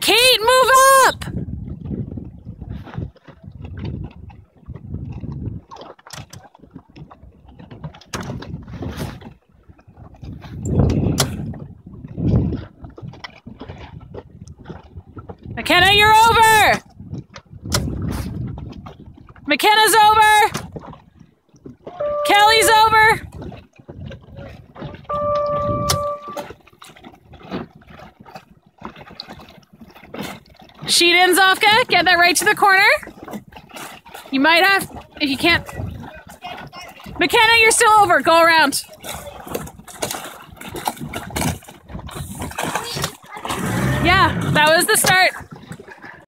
Kate, move up! McKenna, you're over! McKenna's over! Sheet in, Zofka. Get that right to the corner. You might have, if you can't. McKenna, you're still over. Go around. Yeah, that was the start.